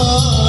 Oh